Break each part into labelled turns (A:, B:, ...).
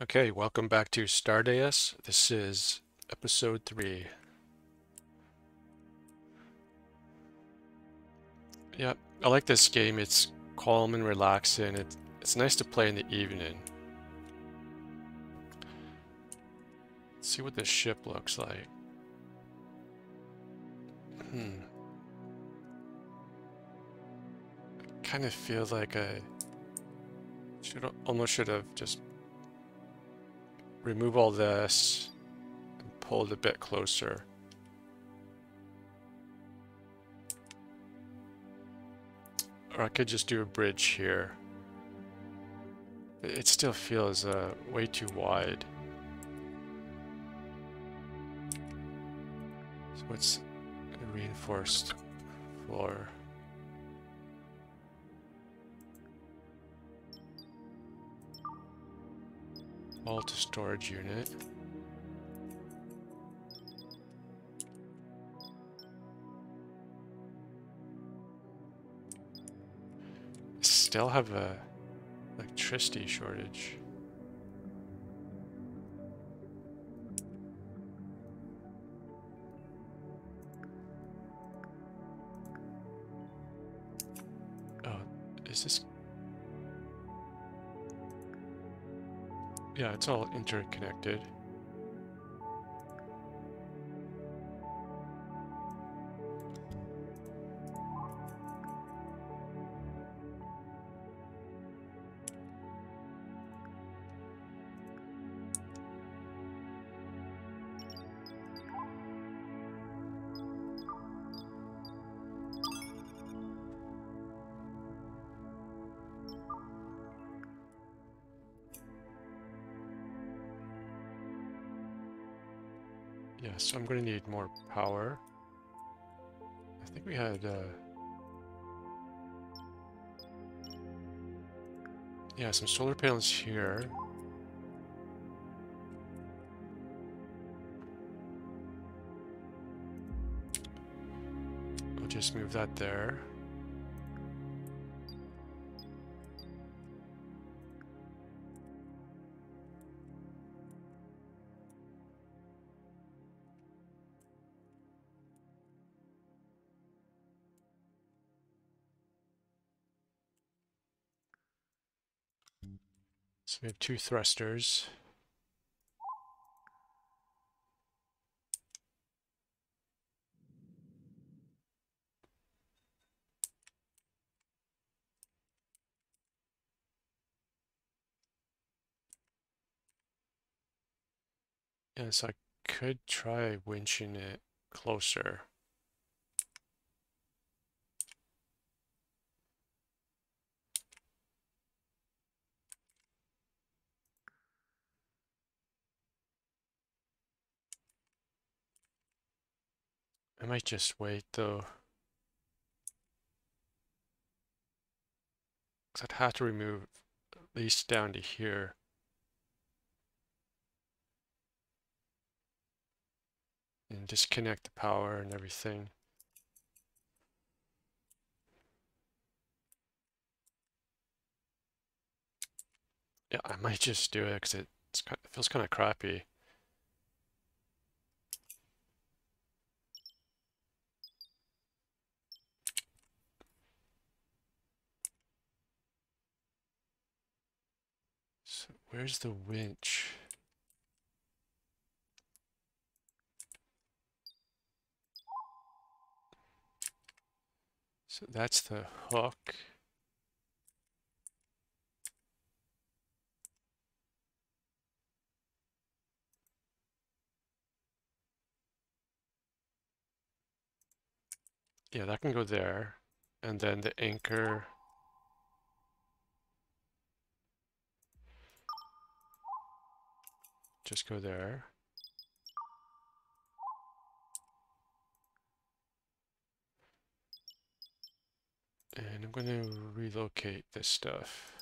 A: Okay, welcome back to Stardeus. This is episode 3. Yep, I like this game. It's calm and relaxing. It's, it's nice to play in the evening. Let's see what this ship looks like. Hmm. Kind of feels like I should almost should have just remove all this and pull it a bit closer. Or I could just do a bridge here. It still feels uh, way too wide. So what's reinforced floor? Vault storage unit. Still have a electricity shortage. Oh, is this Yeah, it's all interconnected. So I'm going to need more power. I think we had... Uh... Yeah, some solar panels here. I'll just move that there. Two thrusters. Yeah, so I could try winching it closer. I might just wait though. Because I'd have to remove at least down to here. And disconnect the power and everything. Yeah, I might just do it because it, it feels kind of crappy. So where's the winch? So that's the hook. Yeah, that can go there. And then the anchor just go there. And I'm going to relocate this stuff.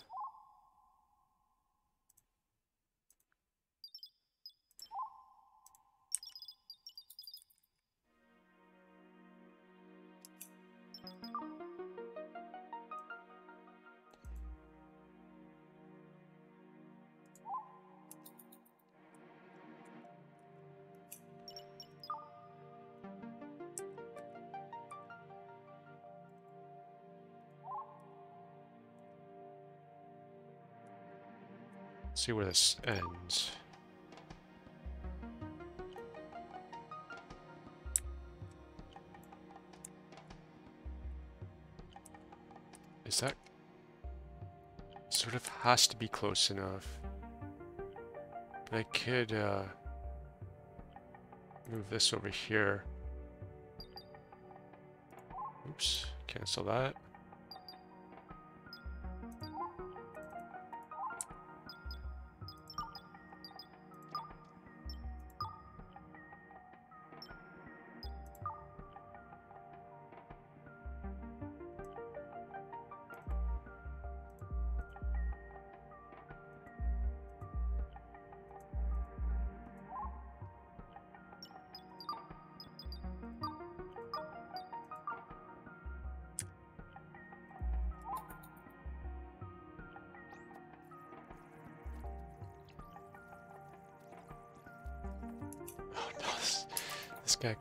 A: See where this ends. Is that sort of has to be close enough? I could uh, move this over here. Oops, cancel that.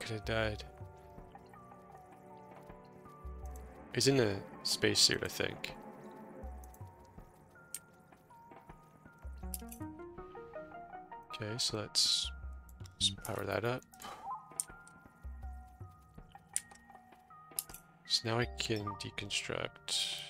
A: Could have died. He's in a spacesuit, I think. Okay, so let's, let's power that up. So now I can deconstruct.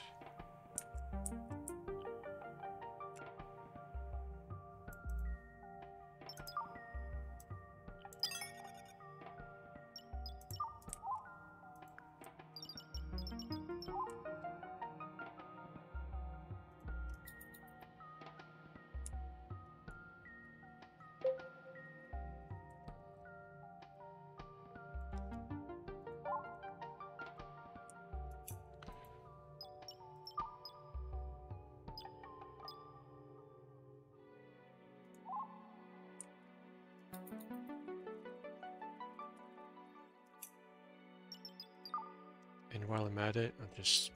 A: And while I'm at it, I'll just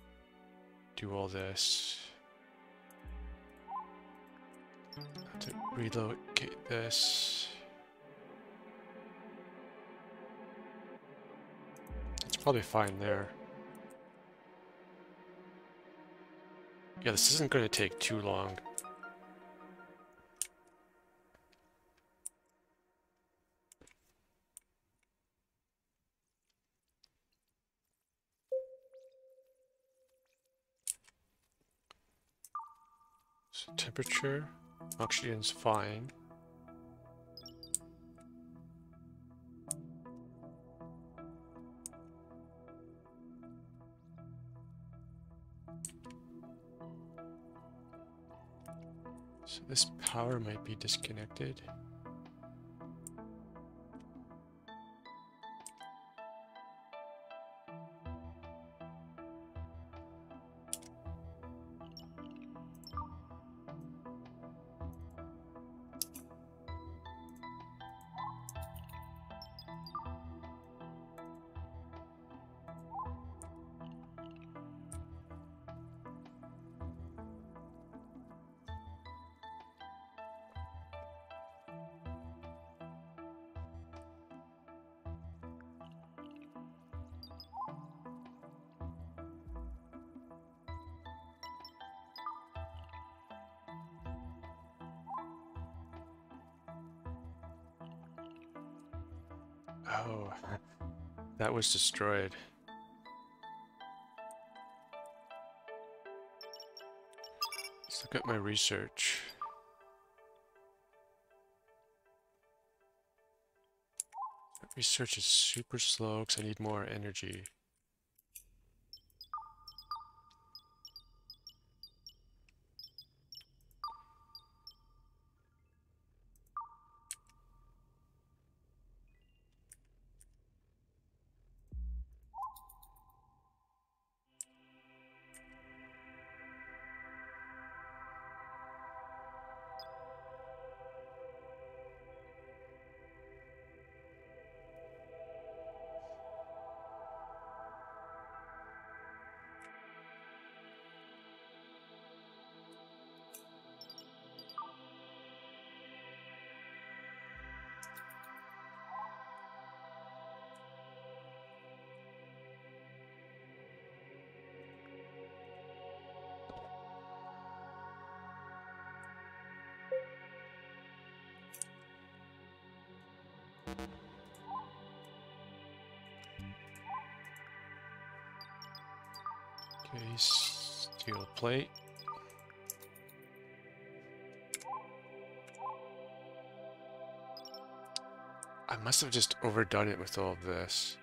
A: do all this. Have to relocate this. It's probably fine there. Yeah, this isn't going to take too long. Temperature. Oxygen's fine. So this power might be disconnected. Oh, that was destroyed. Let's look at my research. Research is super slow because I need more energy. Okay, steel plate. I must have just overdone it with all of this.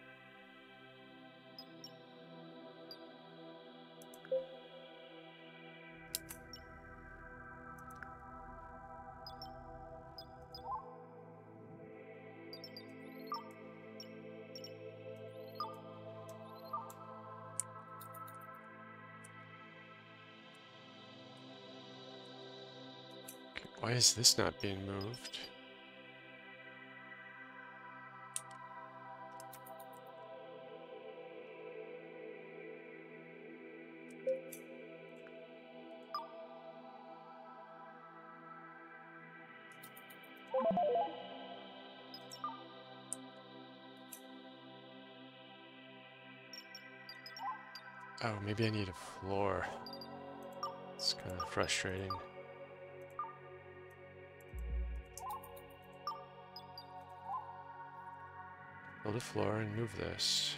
A: Is this not being moved? Oh, maybe I need a floor. It's kind of frustrating. Build a floor and move this.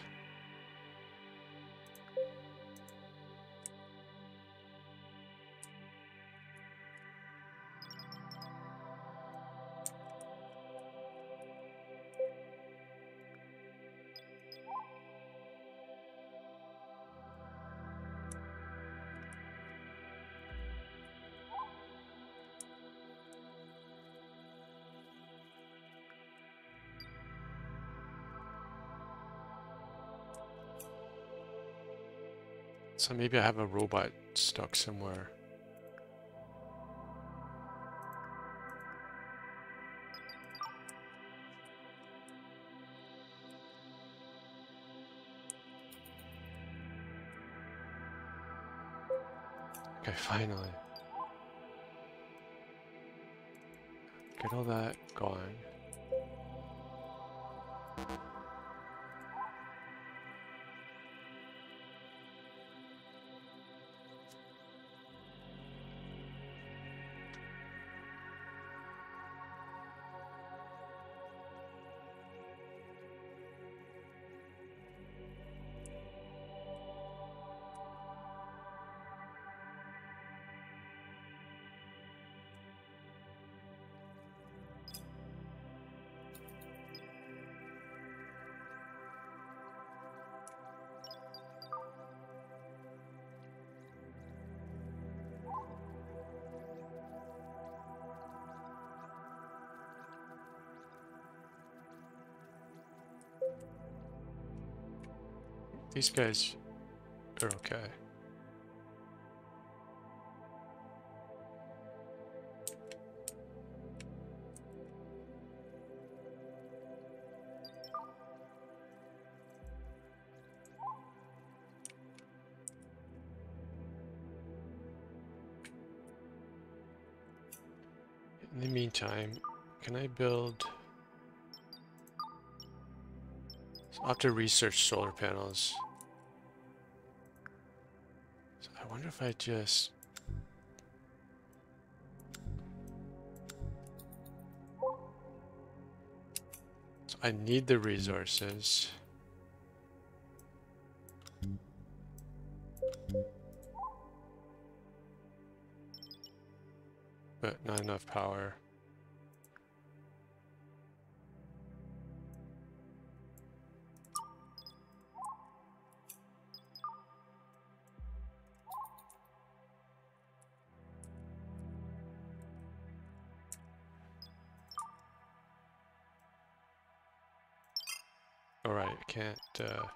A: So maybe I have a robot stuck somewhere. Okay, finally. Get all that going. These guys are okay. In the meantime, can I build... I'll have to research solar panels. So I wonder if I just... So I need the resources. But not enough power. Alright, I can't, uh...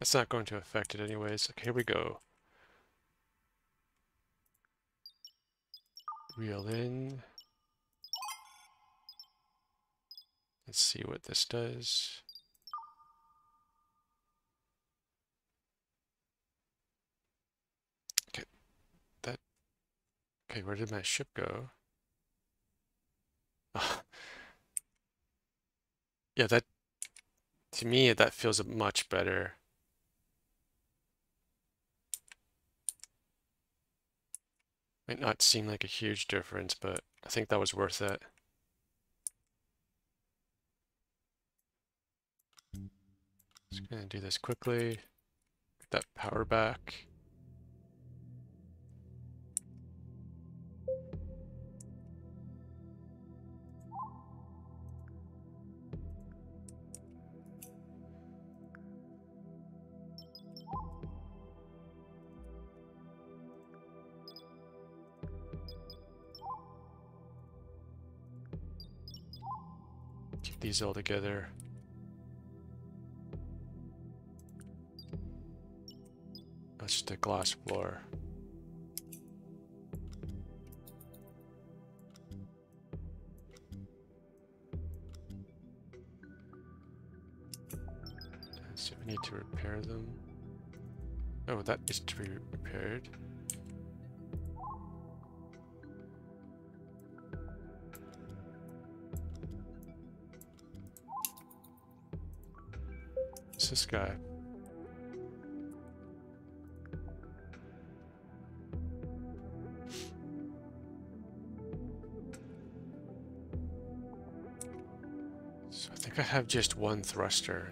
A: That's not going to affect it anyways. Okay, here we go. Reel in. Let's see what this does. Okay, that... Okay, where did my ship go? Yeah, that to me that feels a much better. Might not seem like a huge difference, but I think that was worth it. Just gonna do this quickly. Get that power back. These all together. That's a glass floor. So we need to repair them. Oh, that is to be repaired. This guy? So I think I have just one thruster.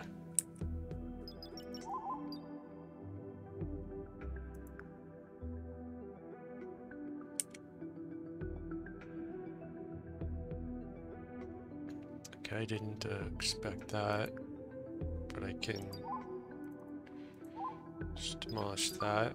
A: Okay, I didn't uh, expect that, but I can just demolish that.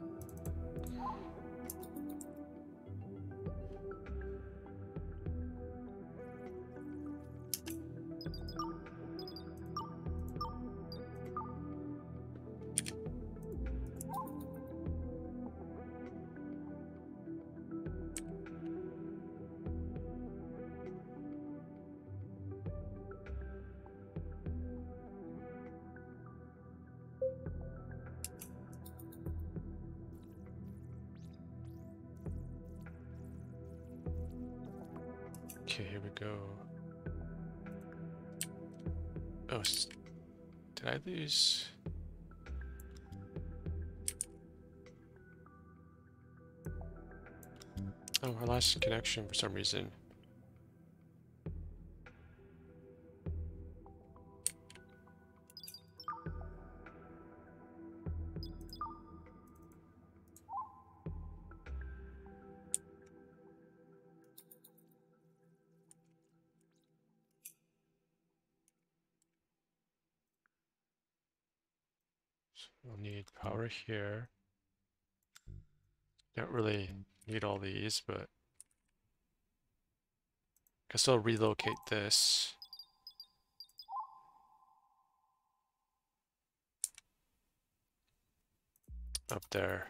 A: Did I lose? Oh, I last connection for some reason. So we'll need power mm. here. Don't really need all these, but guess I'll relocate this. Up there.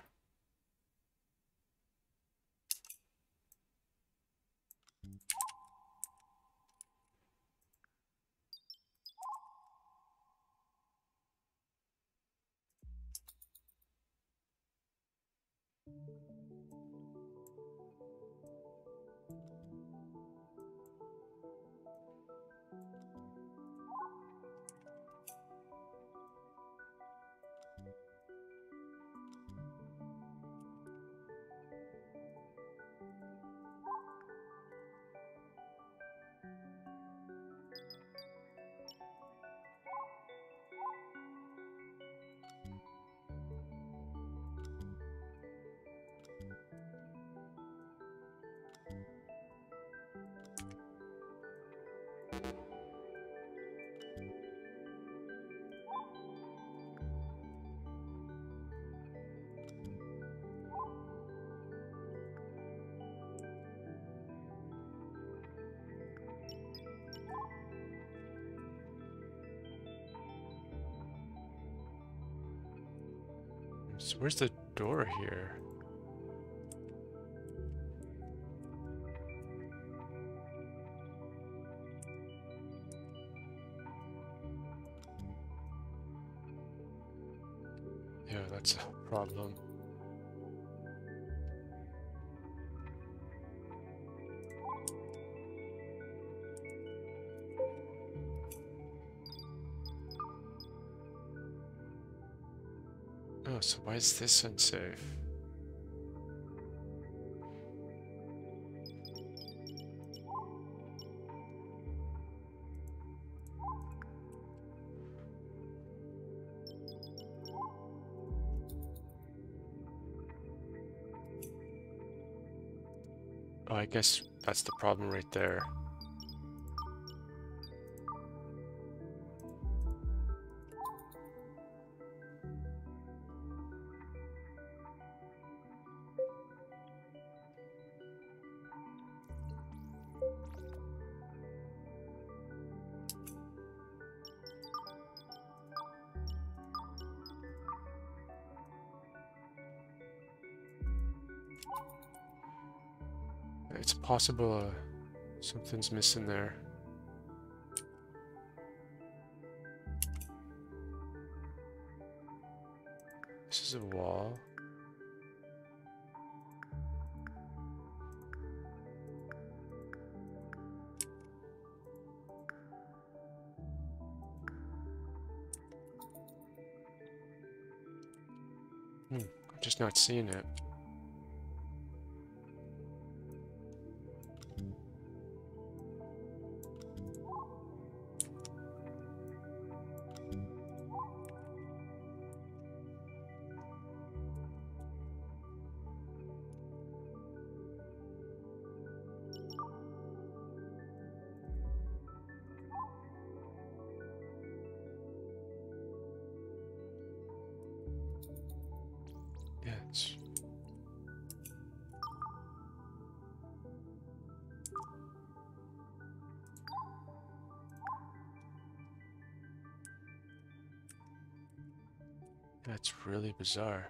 A: So where's the door here? So why is this unsafe? Oh, I guess that's the problem right there. Possible uh, something's missing there. This is a wall. Hmm, I'm just not seeing it. That's really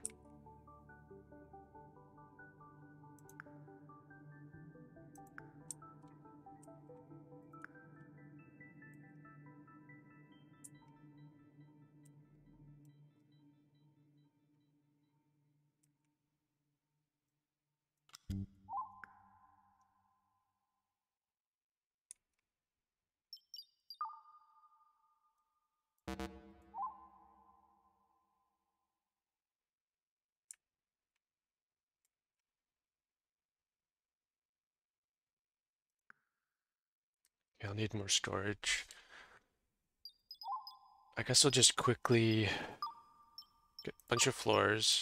A: I'll need more storage. I guess I'll just quickly get a bunch of floors.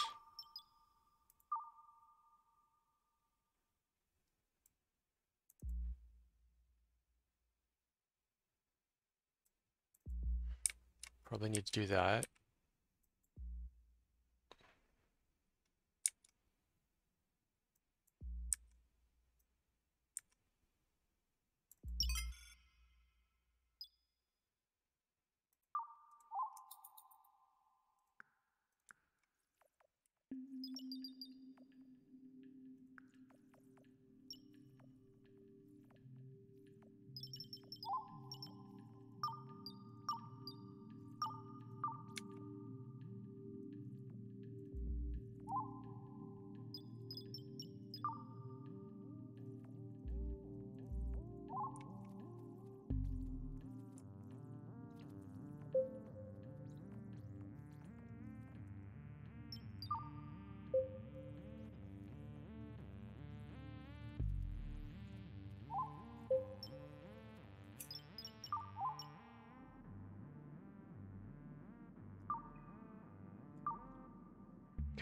A: Probably need to do that.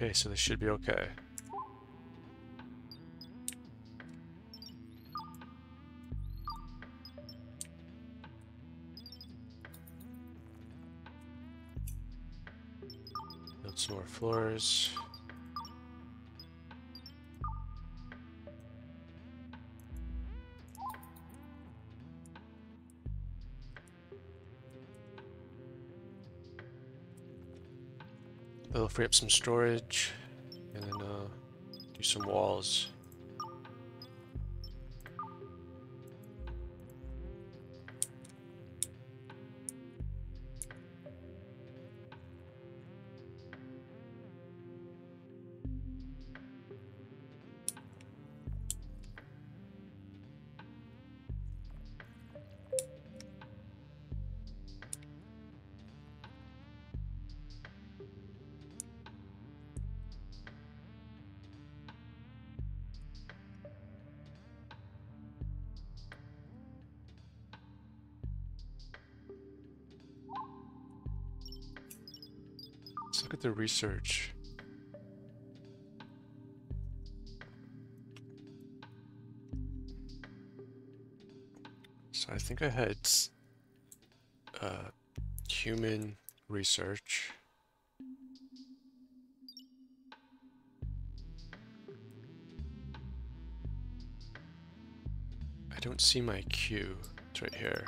A: Okay, so this should be okay. Build some more floors. Free up some storage and then uh, do some walls. look at the research. So I think I had uh, human research. I don't see my queue. It's right here.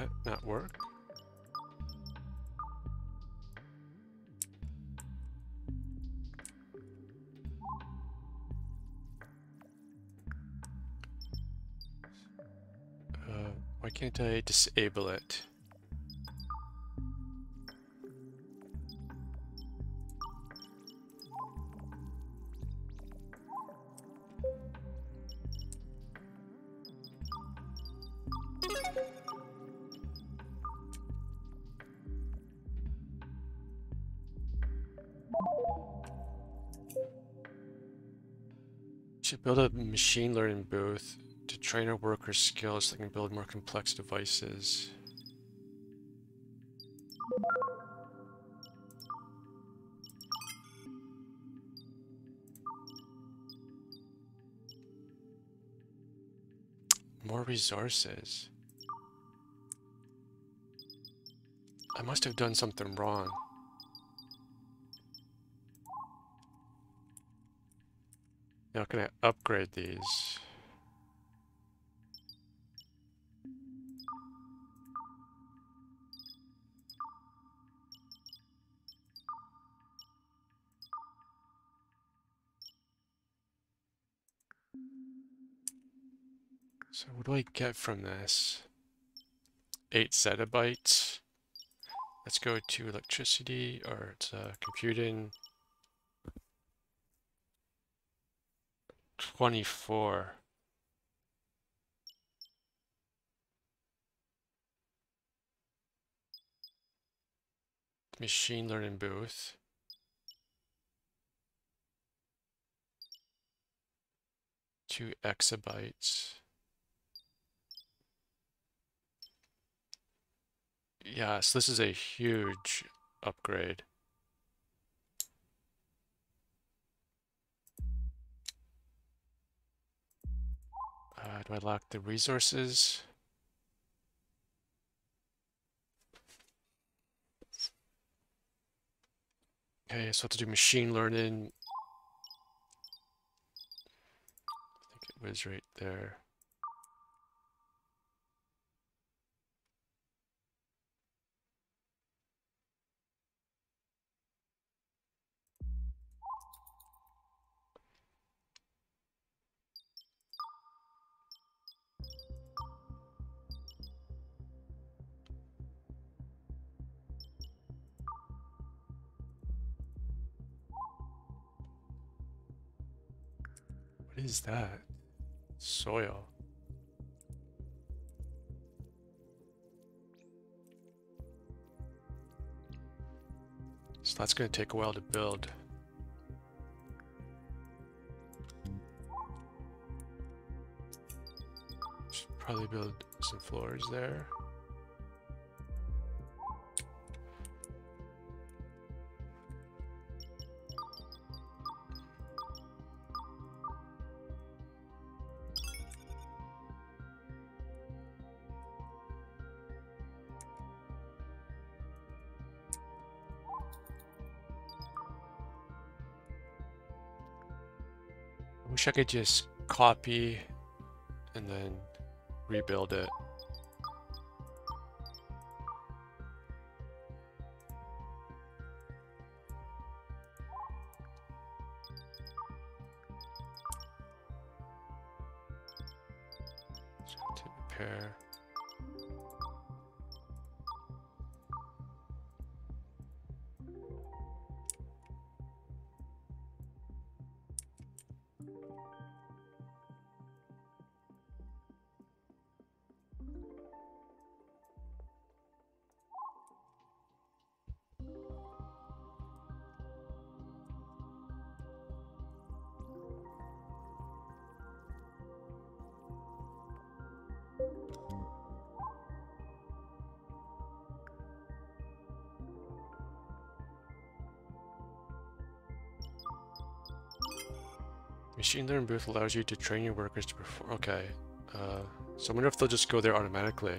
A: That not work? Uh, why can't I disable it? Machine learning booth to train our workers' skills so they can build more complex devices. More resources. I must have done something wrong. Now can I upgrade these? So what do I get from this? 8 zettabytes. Let's go to electricity, or uh, computing. 24. Machine learning booth. Two exabytes. Yes, this is a huge upgrade. Uh, do I lock the resources? Okay, so I have to do machine learning. I think it was right there. Is that? Soil. So that's going to take a while to build. Should probably build some floors there. Wish I could just copy and then rebuild it. Machine learning booth allows you to train your workers to perform. Okay. Uh, so I wonder if they'll just go there automatically.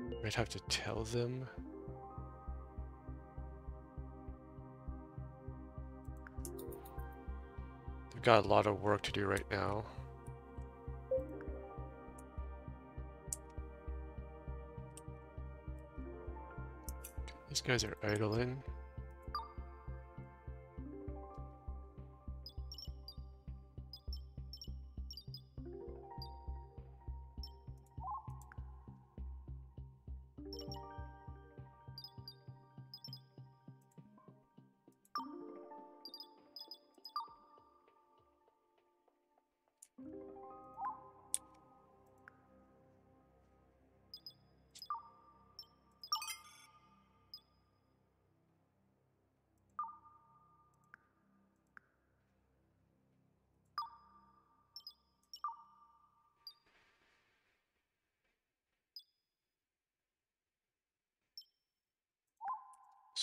A: i might have to tell them. They've got a lot of work to do right now. Guys are idling.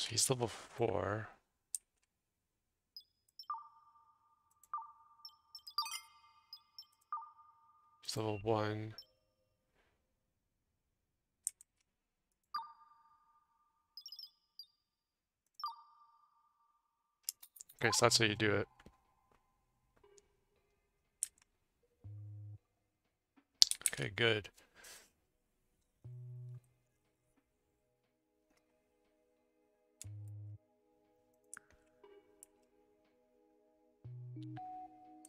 A: He's level four. He's level one. Okay, so that's how you do it. Okay, good.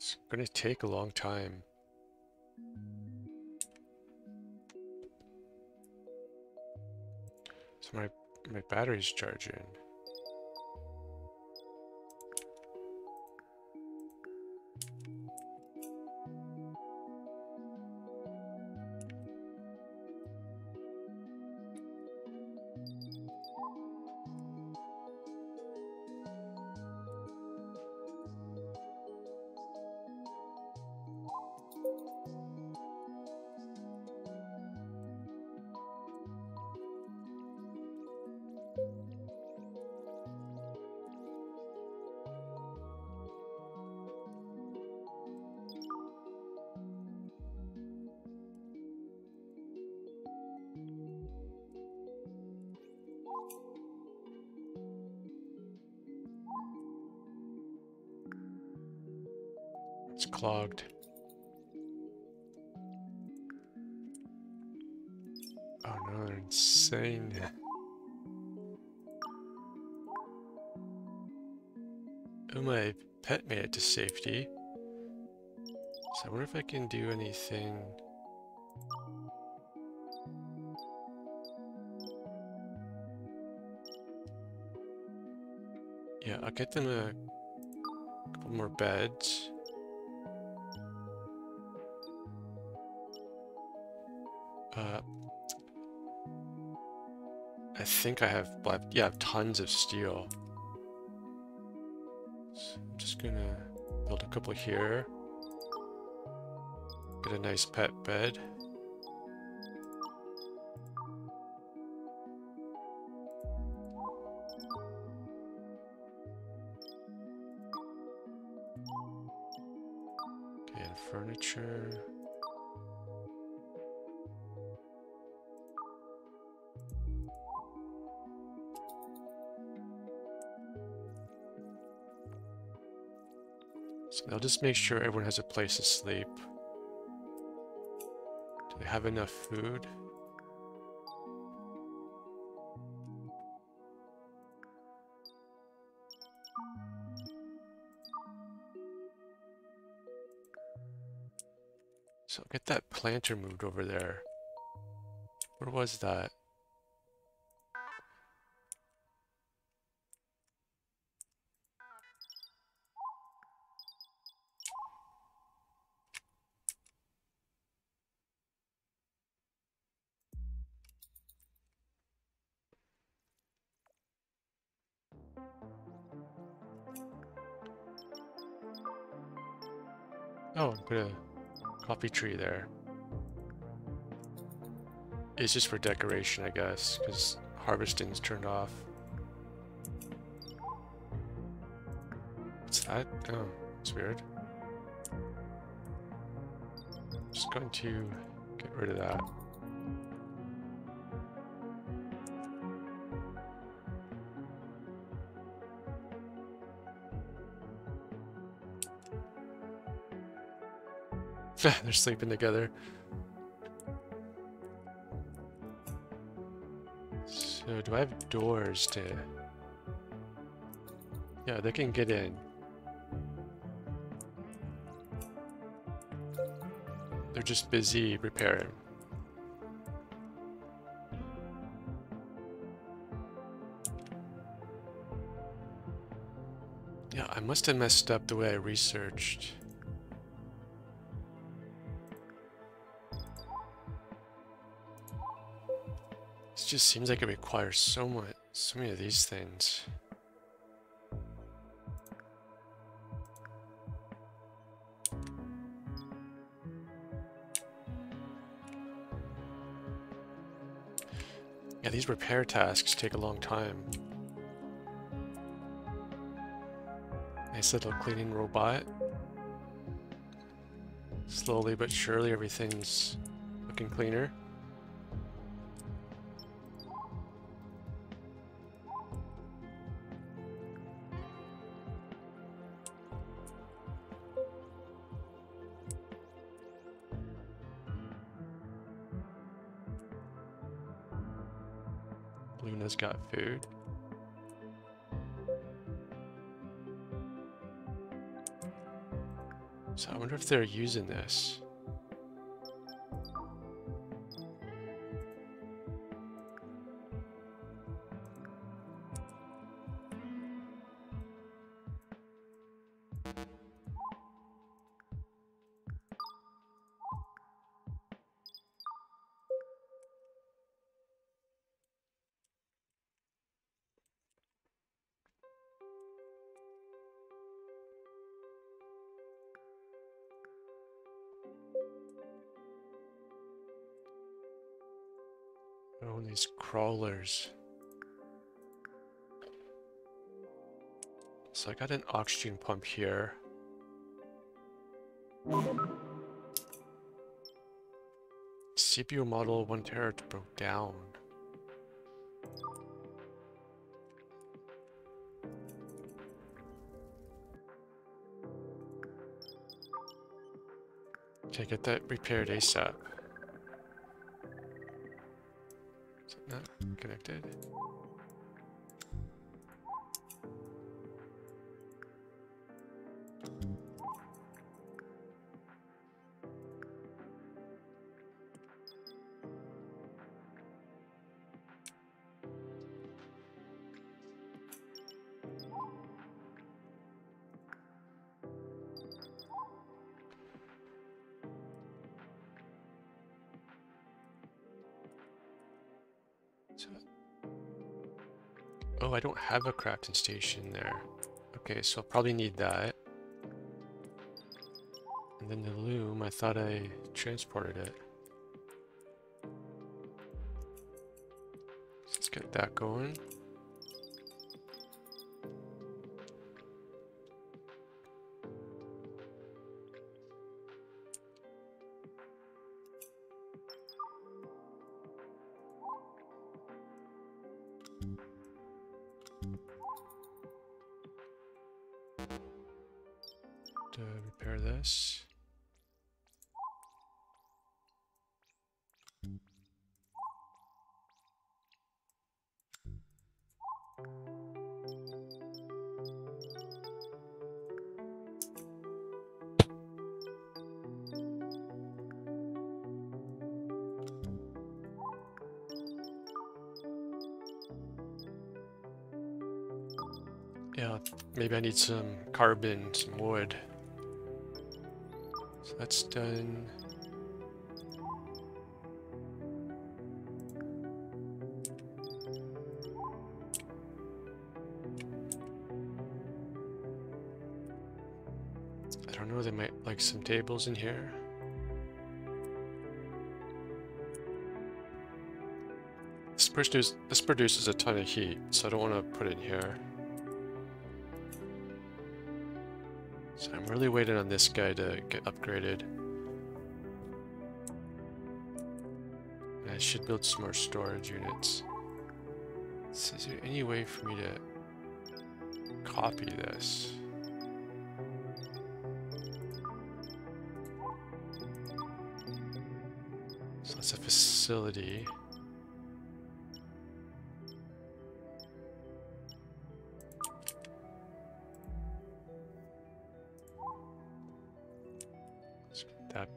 A: It's gonna take a long time. So my my battery's charging. It's clogged. Oh no, they're insane. Oh, my pet made it to safety. So I wonder if I can do anything. Yeah, I'll get them a couple more beds. I think I have, yeah, I have tons of steel. So I'm just gonna build a couple here. Get a nice pet bed. Just make sure everyone has a place to sleep. Do they have enough food? So get that planter moved over there. Where was that? Oh, put a coffee tree there. It's just for decoration, I guess, because harvesting's turned off. What's that? Oh, it's weird. Just going to get rid of that. They're sleeping together. So do I have doors to... Yeah, they can get in. They're just busy repairing. Yeah, I must have messed up the way I researched. Just seems like it requires so much, so many of these things. Yeah, these repair tasks take a long time. Nice little cleaning robot. Slowly but surely everything's looking cleaner. Got food. So I wonder if they're using this. Crawlers. So I got an oxygen pump here. CPU model 1 terabyte broke down. Okay, get that repaired ASAP. Not connected. Have a crafting station there. Okay, so I'll probably need that. And then the loom, I thought I transported it. Let's get that going. Yeah, maybe I need some carbon, some wood. That's done. I don't know, they might like some tables in here. produce, this produces a ton of heat, so I don't want to put it in here. I'm really waiting on this guy to get upgraded. I should build some more storage units. So is there any way for me to copy this? So it's a facility.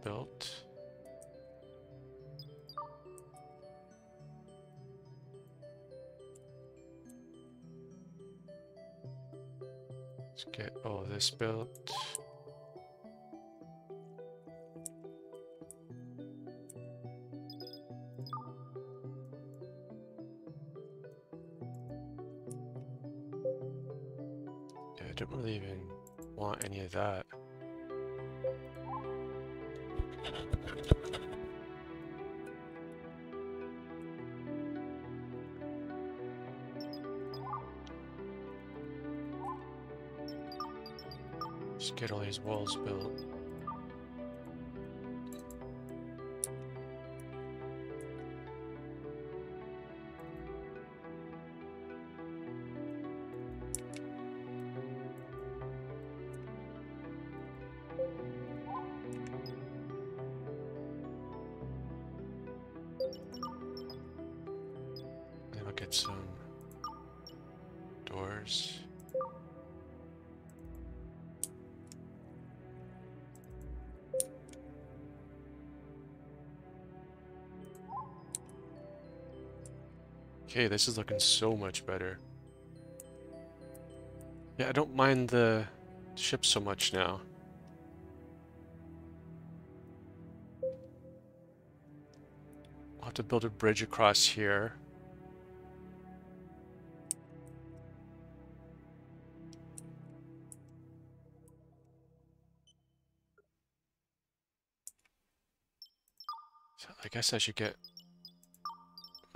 A: Built. Let's get all this built. Yeah, I don't really even want any of that. These walls built. Then I'll get some doors. Okay, this is looking so much better. Yeah, I don't mind the ship so much now. I'll have to build a bridge across here. I guess I should get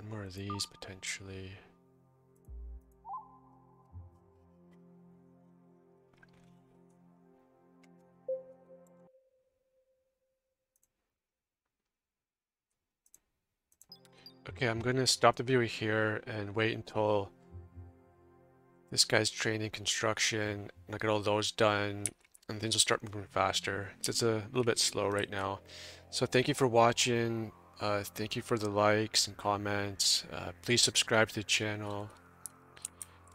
A: one more of these potentially. Okay, I'm going to stop the video here and wait until this guy's training construction and I get all those done and things will start moving faster. It's a little bit slow right now. So thank you for watching. Uh, thank you for the likes and comments. Uh, please subscribe to the channel.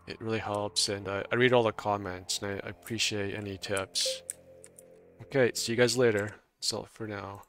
A: It really helps and uh, I read all the comments and I, I appreciate any tips. Okay, see you guys later. That's all for now.